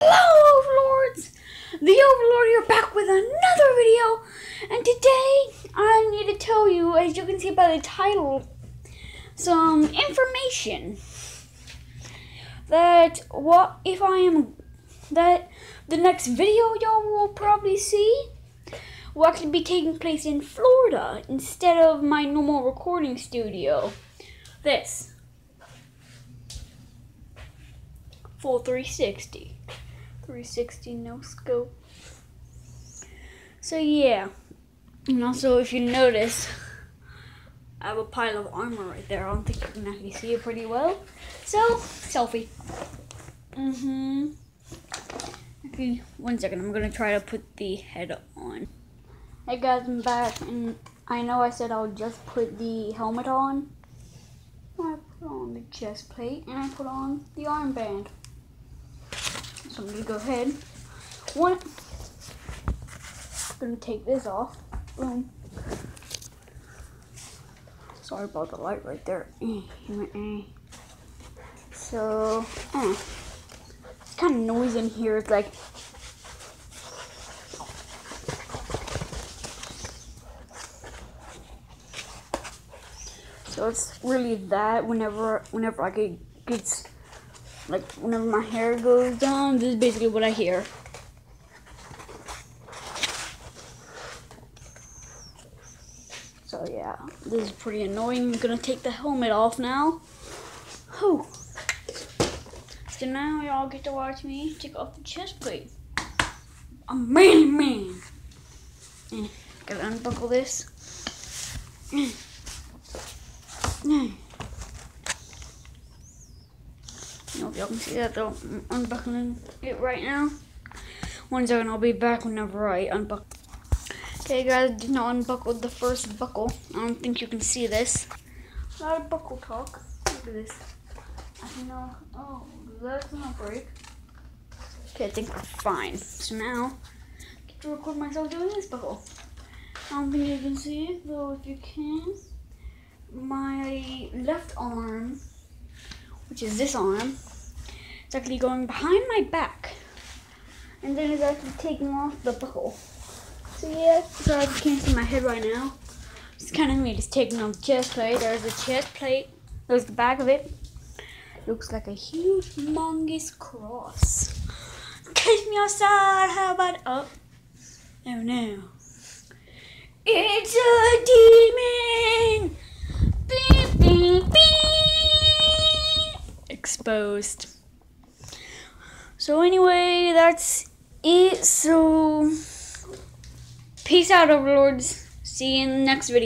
Hello, Overlords! The Overlord here back with another video, and today I need to tell you, as you can see by the title, some information that what if I am that the next video y'all will probably see will actually be taking place in Florida instead of my normal recording studio. This full 360. 360 no scope. So yeah. And also if you notice I have a pile of armor right there. I don't think you can actually see it pretty well. So selfie. Mm-hmm. Okay, one second. I'm gonna try to put the head on. Hey guys, I'm back, and I know I said I'll just put the helmet on. I put on the chest plate, and I put on the armband. So I'm gonna go ahead. One, I'm gonna take this off. Boom. Sorry about the light right there. Eh, eh, eh. So, eh. it's kind of noise in here. It's like. So it's really that whenever whenever I get gets like whenever my hair goes down, this is basically what I hear. So yeah, this is pretty annoying. I'm gonna take the helmet off now. Whew. So now y'all get to watch me take off the chest plate. A man man. Eh, gotta unbuckle this. Eh. Eh. I don't know if y'all can see that though. I'm unbuckling it right now. One second, I'll be back whenever I unbuckle. Okay guys, did not unbuckle the first buckle. I don't think you can see this. A lot of buckle talk. Look at this. I know. Oh, that's not break. Okay, I think we're fine. So now, I get to record myself doing this buckle. I don't think you can see it, though if you can. My left arm which is this arm, it's actually going behind my back. And then it's actually taking off the buckle. So yeah, sorry I can't see my head right now. It's kind of me just taking off the chest plate. There's the chest plate. There's the back of it. Looks like a huge, humongous cross. Catch me outside, how about up? Oh no. It's a demon! Beep, beep, beep exposed. So anyway, that's it. So peace out, overlords. See you in the next video.